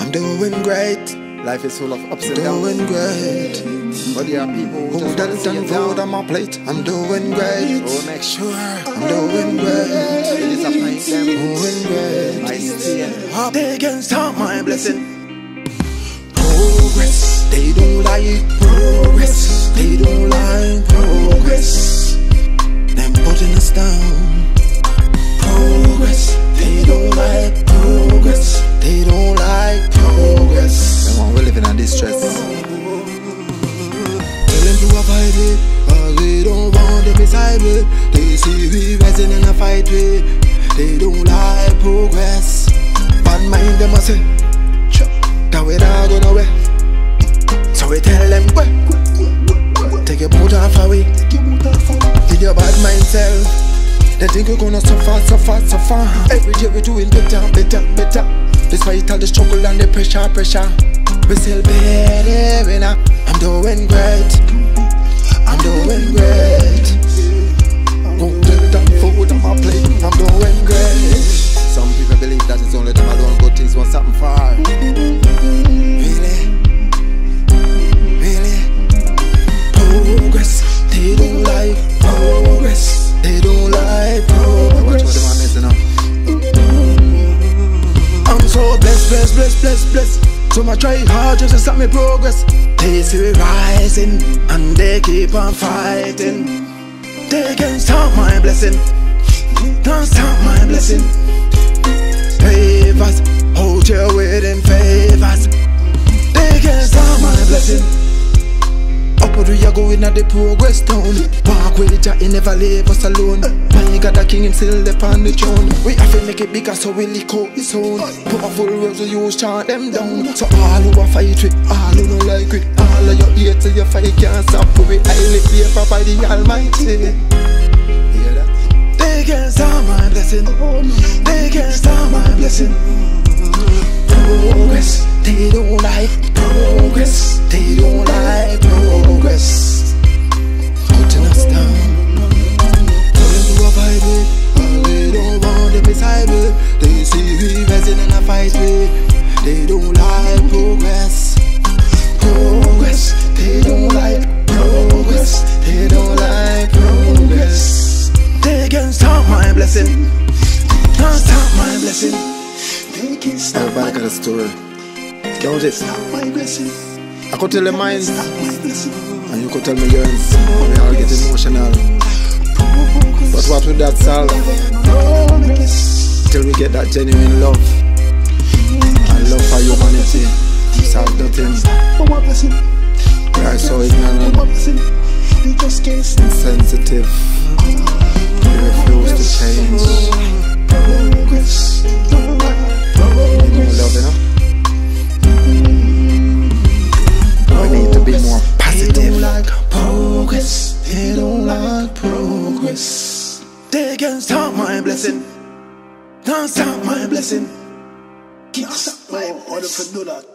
I'm doing great. Life is full of ups and Doing great. But there are people who Who just done food on my plate? I'm doing great. So make sure I'm doing great. you disappoint them. Doing great. I stay up. They can stop my blessing. Progress. They don't like progress. They don't like progress. Them putting us down. One we living in distress. Tell them to avoid it, cause we don't want them beside me. They see we rising in a fight way. They don't like progress. Bad mind them a say, that we not go nowhere. So we tell them, go, take your boot off away. In your bad mind self. They think we're gonna suffer, suffer, suffer. Every day we're doing better, better, better. Despite all the struggle and the pressure, pressure. We still better. I'm doing great. I'm doing great. Won't get that food on my plate. I'm doing great. Some people believe that it's only them alone good things want something far. Really? Really? Progress. They don't like progress. They don't like progress. I'm so blessed, blessed, blessed, blessed, blessed. So I try hard just to stop me progress. They see me rising and they keep on fighting. They can't stop my blessing. Don't stop my blessing. Favors, hold your waiting favors. They can't stop my blessing. Upward we are going at the progress town With Jah, he never leave us alone. My God the king still upon the throne. We have to make it bigger so we lick out his own. Powerful words we use chant them down. So all who a fight with, all who don't like it All of your hate till your fight can't stop We highly favor by the almighty? They can't stop my blessing. They can't stop my blessing fight way They don't like progress. Progress, they don't like progress. They don't like progress. They can stop my blessing. Can't stop my blessing. They can stop Everybody got a story. Count it. my blessing. I could tell the Stop blessing. And you could tell me yours. We all get emotional. But what would that solve? Till we get that genuine love Solve nothing. For my blessing are so For ignorant, oh, blessing We just can't stop insensitive. We refuse to change. progress more love, you know? We need to be more They don't like progress. They don't like progress. They can stop my blessing. Can't stop my blessing. Can't stop my blessing.